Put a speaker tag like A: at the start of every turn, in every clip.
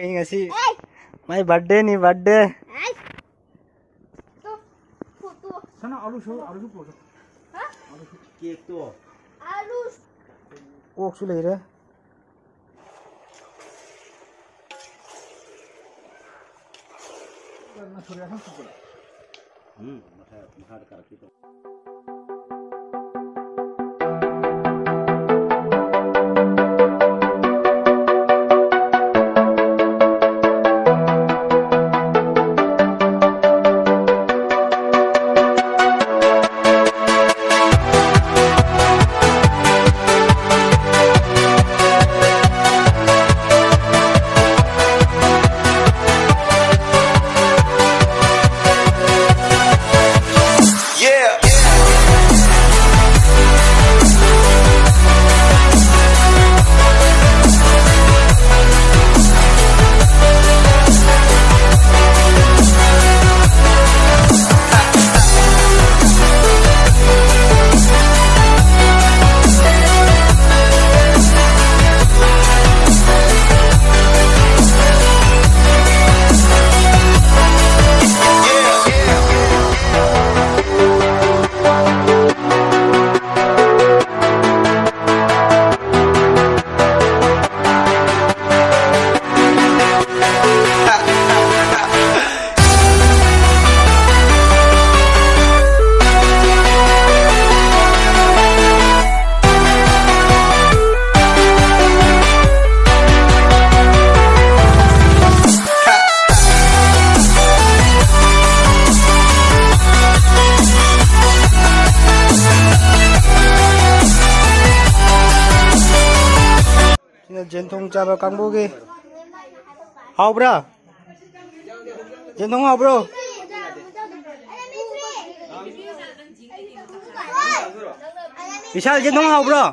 A: कहीं ऐसी my birthday नहीं बर्थडे
B: तो, तो, तो। सुना आलू शो आलू शो आलू हाँ? केक तो आलू
A: ले रहे छोड़ रहा हम्म मसाला मसाला करके तो 전통 잡아 강보기 하오브라 전통 하오브로 Vishal trên thông học rồi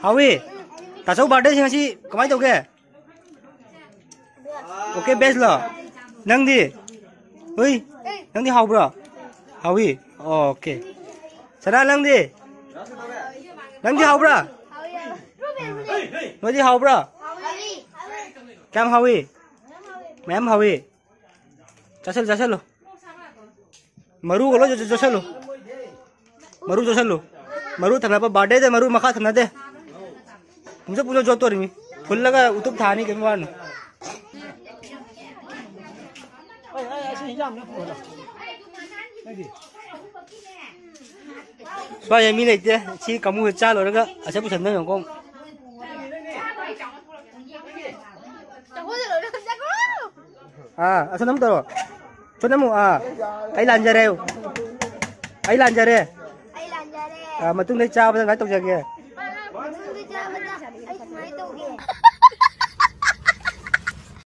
A: Học đi Tả sâu bật đấy xin chị Có máy tàu kìa Ok best là Nâng đi Ui Nâng đi học rồi Học đi Ok Sao ra nâng đi Nâng đi học rồi Nói gì hầu bro? Cam hầu gì? Mém hầu gì? Chá xe lô, chá xe lô. मरू बोलो जो जो लो मरू जो लो पर बाडे दे मरू मखा थमना दे तुमसे पूछो जो तो रही फुल लगा उतुप था नहीं कभी मारना स्वामी नहीं थे ची कमु चाल और अच्छा पूछने को à, Ah, asa nam taro. So namo ah. Kailan giờ đây, à mà jare. Ah, trao bây giờ ba ngai giờ jage.